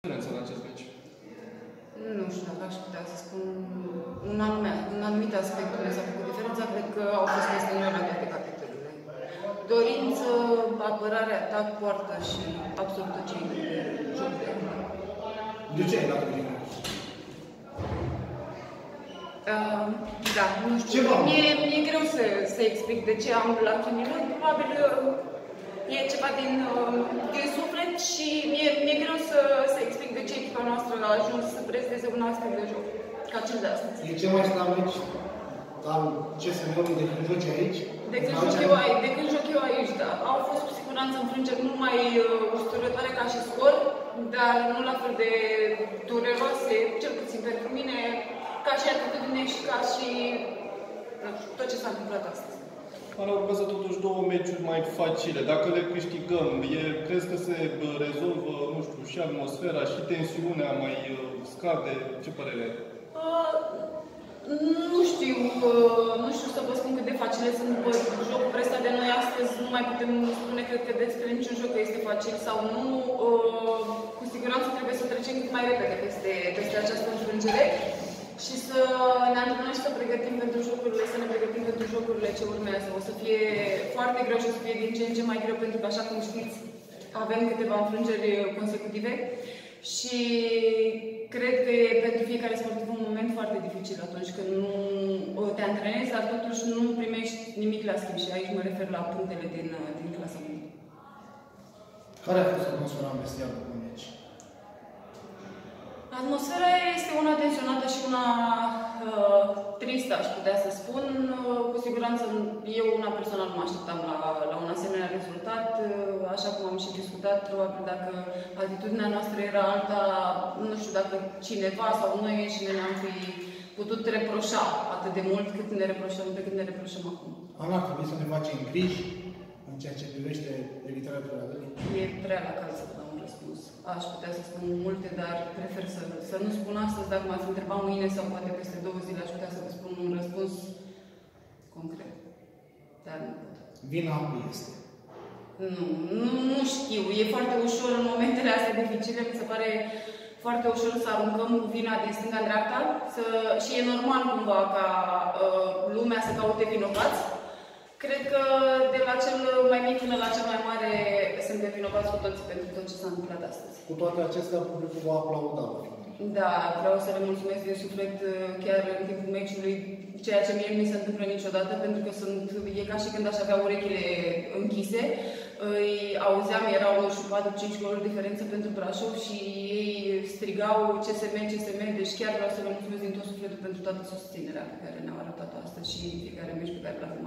diferență în acest meci? Nu știu dacă aș putea să spun un anume, un anumit aspect unde s-a făcut diferența, cred că au fost chestiuni la toate capitolele. Dorință, apărare, atac, poartă și absolut tot ce e joc de De ce ai dat cu Uh, da, nu știu. Ceva. Mie, mi-e greu să, să explic de ce am la finilor. Probabil uh, e ceva din, uh, din suflet și mie, mi-e greu să, să explic de ce echipa noastră a ajuns să presteze un astfel de joc ca cel de astăzi. E cel mai slab meci al CSM-ului de când joci aici? De când, În joc altceva? eu aici, de când joc eu aici, da. Au fost cu siguranță înfrângeri nu mai uh, usturătoare ca și scor, dar nu la fel de dureroase, cel puțin pentru mine, ca și atitudine și ca și nu știu, tot ce s-a întâmplat astăzi. Ana urmează totuși două meciuri mai facile. Dacă le câștigăm, e, crezi că se bă, rezolvă, nu știu, și atmosfera, și tensiunea mai uh, scade? Ce părere ai? Uh, nu știu, uh, nu știu să vă spun cât de facile sunt după jocul prestat de noi astăzi. Nu mai putem spune, cred că despre niciun joc că este facil sau nu. Uh, Cu siguranță trebuie să trecem cât mai repede peste, peste această înfrângere și să ne antrenăm și să pregătim pentru jocurile, să ne pregătim pentru jocurile ce urmează. O să fie foarte greu și o să fie din ce în ce mai greu pentru că, așa cum știți, avem câteva înfrângeri consecutive și cred că e pentru fiecare sportiv un moment foarte dificil atunci când nu te antrenezi, dar totuși nu primești nimic la schimb și aici mă refer la punctele din, din clasa 1. Care a fost atmosfera în vestiar după meci? Atmosfera este una tensionată și una uh, tristă, aș putea să spun. Uh, cu siguranță eu, una personal, mă așteptam la, la un asemenea rezultat. Uh, așa cum am și discutat, probabil dacă atitudinea noastră era alta, nu știu dacă cineva sau noi înșine ne-am fi putut reproșa atât de mult cât ne reproșăm, pe cât ne reproșăm acum. Ana, ar trebui să ne facem griji în ceea ce privește evitarea trădării? E prea la cald să vă dau un răspuns. Aș putea să spun multe, dar prefer să, să nu spun astăzi. Dacă m-ați întrebat mâine sau poate peste două zile, aș putea să vă spun un răspuns concret. Dar nu pot. Vina este. Nu, nu, nu știu. E foarte ușor în momentele astea dificile. Mi se pare foarte ușor să aruncăm vina din stânga în dreapta să, și e normal cumva ca uh, lumea să caute vinovați. Cred că de la cel mai mic până la cel mai mare suntem vinovați cu toții pentru tot ce s-a întâmplat astăzi. Cu toate acestea, publicul va aplauda la final. Da, vreau să le mulțumesc din suflet uh, chiar în timpul meciului, ceea ce mie nu mi se întâmplă niciodată, pentru că sunt, e ca și când aș avea urechile închise. Îi auzeam, erau, nu știu, 4-5 goluri diferență pentru Brașov și ei strigau CSM, CSM, deci chiar vreau să le mulțumesc din tot sufletul pentru toată susținerea pe care ne-au arătat astăzi și în fiecare meci pe care l-am